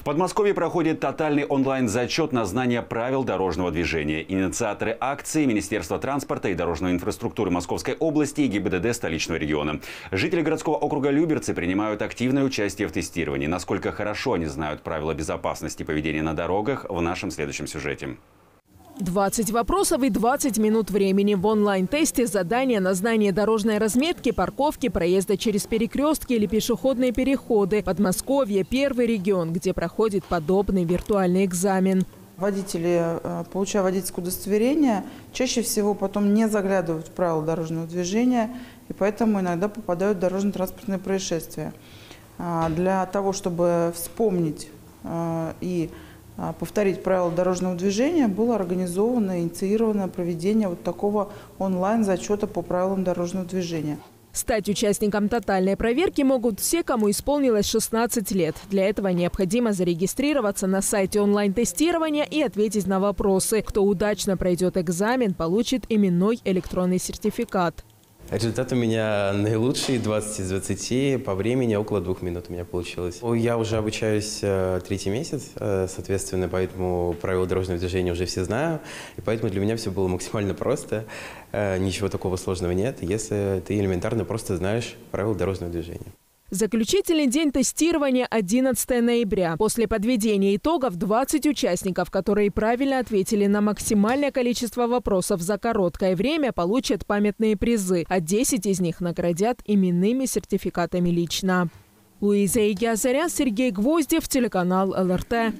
В Подмосковье проходит тотальный онлайн-зачет на знание правил дорожного движения. Инициаторы акции – Министерство транспорта и дорожной инфраструктуры Московской области и ГИБДД столичного региона. Жители городского округа Люберцы принимают активное участие в тестировании. Насколько хорошо они знают правила безопасности поведения на дорогах – в нашем следующем сюжете. 20 вопросов и 20 минут времени. В онлайн-тесте задания на знание дорожной разметки, парковки, проезда через перекрестки или пешеходные переходы. Подмосковье – первый регион, где проходит подобный виртуальный экзамен. Водители, э, получая водительское удостоверение, чаще всего потом не заглядывают в правила дорожного движения, и поэтому иногда попадают в дорожно-транспортные происшествия. А, для того, чтобы вспомнить э, и повторить правила дорожного движения, было организовано, инициировано проведение вот такого онлайн-зачета по правилам дорожного движения. Стать участником тотальной проверки могут все, кому исполнилось 16 лет. Для этого необходимо зарегистрироваться на сайте онлайн-тестирования и ответить на вопросы. Кто удачно пройдет экзамен, получит именной электронный сертификат. Результат у меня наилучший, 20 из 20, по времени около двух минут у меня получилось. Я уже обучаюсь э, третий месяц, э, соответственно, поэтому правила дорожного движения уже все знаю, и поэтому для меня все было максимально просто, э, ничего такого сложного нет, если ты элементарно просто знаешь правила дорожного движения. Заключительный день тестирования 11 ноября. После подведения итогов 20 участников, которые правильно ответили на максимальное количество вопросов за короткое время, получат памятные призы, а 10 из них наградят именными сертификатами лично. Луиза Игиазарян, Сергей Гвоздев, телеканал ЛРТ.